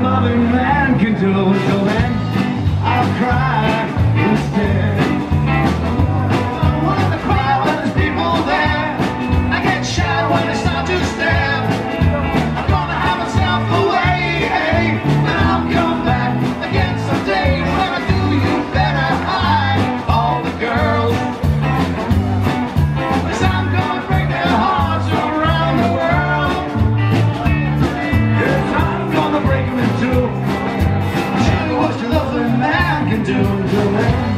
loving man can do. So man. soon to end.